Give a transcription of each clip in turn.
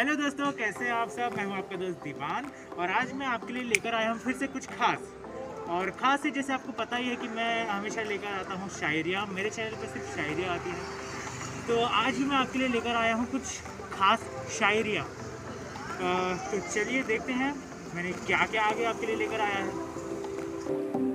आप सब? मैं हूँ आपका दोस्त दीवान, और आज मैं आपके लिए लेकर आया हूँ फिर से कुछ खास। और ख़ास है जैसे आपको पता ही है कि मैं हमेशा लेकर आता हूँ शायरियाँ। मेरे चैनल पर सिर्फ़ शायरियाँ आती हैं। तो आज भी मैं आपके लिए लेकर आया हूँ कुछ खास शायरियाँ। तो चलिए देखते हैं, मैंने क्या क्या आगे आपके लिए लेकर आया है।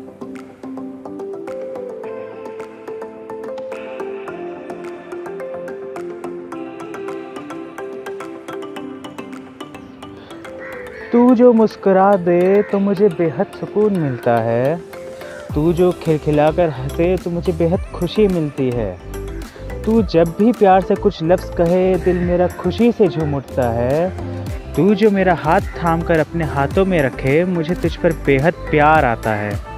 तू जो मुस्करा दे तो मुझे बेहद सुकून मिलता है। तू जो खिलखिला कर हंसे तो मुझे बेहद खुशी मिलती है। तू जब भी प्यार से कुछ लफ्ज़ कहे, दिल मेरा खुशी से झूम उठता है। तू जो मेरा हाथ थाम कर अपने हाथों में रखे, मुझे तुझ पर बेहद प्यार आता है।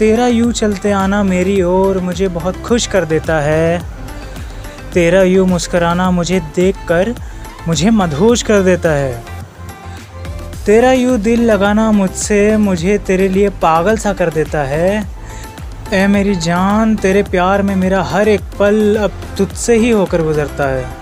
तेरा यूँ चलते आना मेरी ओर मुझे बहुत खुश कर देता है। तेरा यूँ मुस्कराना मुझे देख कर मुझे मदहोश कर देता है। तेरा यूँ दिल लगाना मुझसे मुझे तेरे लिए पागल सा कर देता है। ए मेरी जान, तेरे प्यार में मेरा हर एक पल अब तुझसे ही होकर गुजरता है।